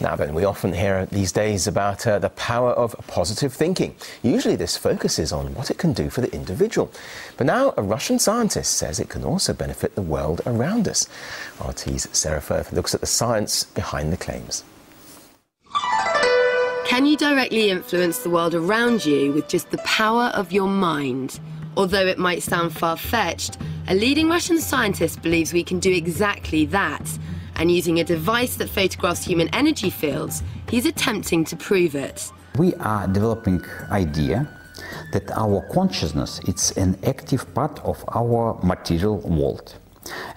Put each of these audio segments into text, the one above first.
Now then, we often hear these days about uh, the power of positive thinking. Usually this focuses on what it can do for the individual. But now a Russian scientist says it can also benefit the world around us. RT's Sara Firth looks at the science behind the claims. Can you directly influence the world around you with just the power of your mind? Although it might sound far-fetched, a leading Russian scientist believes we can do exactly that and using a device that photographs human energy fields, he's attempting to prove it. We are developing idea that our consciousness is an active part of our material world.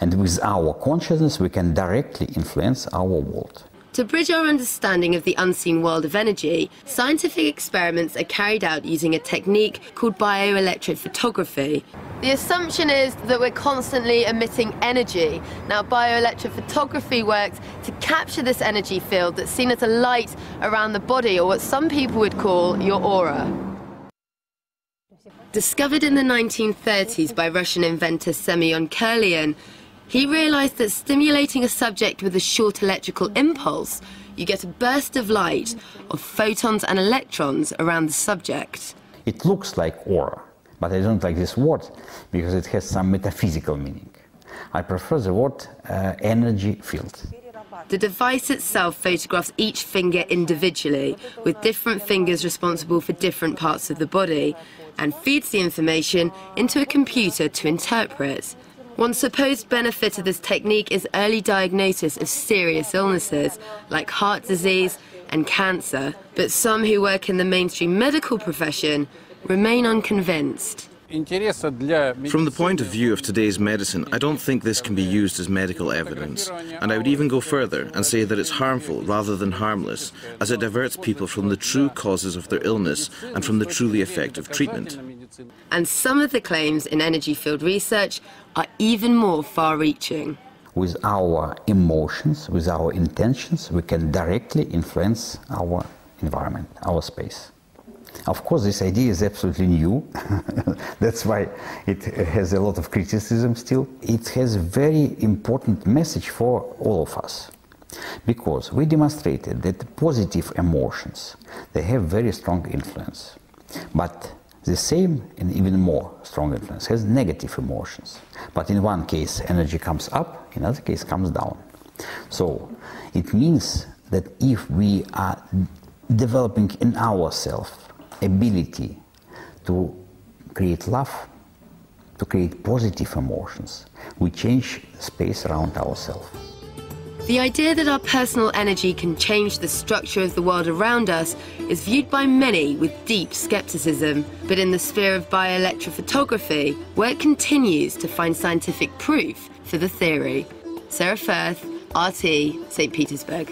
And with our consciousness, we can directly influence our world. To bridge our understanding of the unseen world of energy, scientific experiments are carried out using a technique called bioelectric photography. The assumption is that we're constantly emitting energy. Now, bioelectric photography works to capture this energy field that's seen as a light around the body, or what some people would call your aura. Discovered in the 1930s by Russian inventor Semyon Kirlian, he realized that stimulating a subject with a short electrical impulse, you get a burst of light of photons and electrons around the subject. It looks like aura, but I don't like this word because it has some metaphysical meaning. I prefer the word uh, energy field. The device itself photographs each finger individually, with different fingers responsible for different parts of the body, and feeds the information into a computer to interpret. One supposed benefit of this technique is early diagnosis of serious illnesses like heart disease and cancer, but some who work in the mainstream medical profession remain unconvinced. From the point of view of today's medicine, I don't think this can be used as medical evidence. And I would even go further and say that it's harmful rather than harmless, as it diverts people from the true causes of their illness and from the truly effective treatment. And some of the claims in energy field research are even more far reaching. With our emotions, with our intentions, we can directly influence our environment, our space. Of course, this idea is absolutely new. That's why it has a lot of criticism still. It has a very important message for all of us. Because we demonstrated that positive emotions, they have very strong influence. But the same and even more strong influence has negative emotions. But in one case, energy comes up, in another case, comes down. So it means that if we are developing in ourselves ability to create love, to create positive emotions, we change space around ourselves. The idea that our personal energy can change the structure of the world around us is viewed by many with deep skepticism. But in the sphere of bioelectrophotography, work continues to find scientific proof for the theory. Sara Firth, RT, St. Petersburg.